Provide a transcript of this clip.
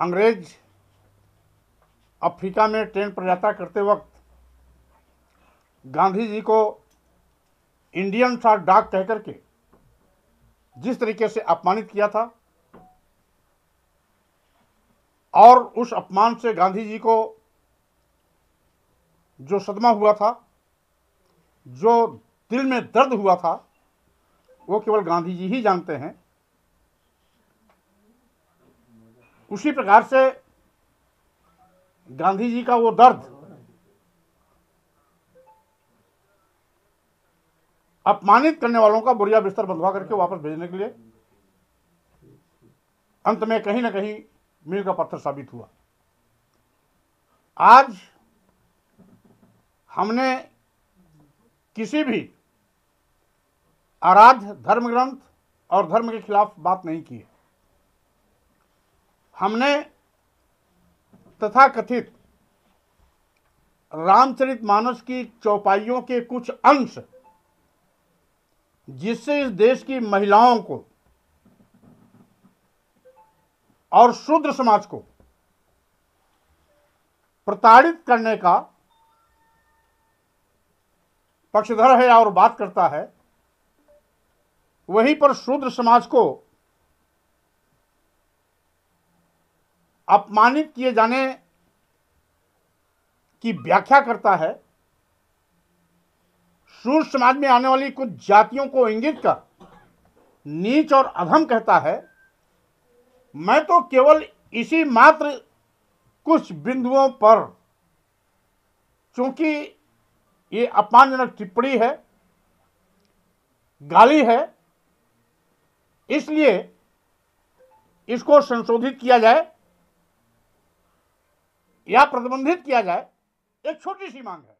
अंग्रेज़ अफ्रीका में ट्रेन पर यात्रा करते वक्त गांधी जी को इंडियन सा डाक कह करके जिस तरीके से अपमानित किया था और उस अपमान से गांधी जी को जो सदमा हुआ था, जो दिल में दर्द हुआ था, वो केवल गांधी जी ही जानते हैं। उसी प्रकार से गांधी जी का वो दर्द अपमानित करने वालों का बुरिया बिस्तर बंधवा करके वापस भेजने के लिए अंत में कहीं ना कहीं मील का पत्थर साबित हुआ। आज हमने किसी भी आराध्य धर्म ग्रंथ और धर्म के खिलाफ बात नहीं की है। हमने तथाकथित रामचरित मानस की चौपाइयों के कुछ अंश, जिससे इस देश की महिलाओं को और शूद्र समाज को प्रताड़ित करने का पक्षधर है और बात करता है, वहीं पर शूद्र समाज को अपमानित किए जाने की व्याख्या करता है शूद्र समाज में आने वाली कुछ जातियों को इंगित कर, नीच और अधम कहता है, मैं तो केवल इसी मात्र कुछ बिंदुओं पर, चूँकि ये अपमानजनक टिप्पणी है, गाली है, इसलिए इसको संशोधित किया जाए। या प्रतिबंधित किया जाए एक छोटी सी मांग है।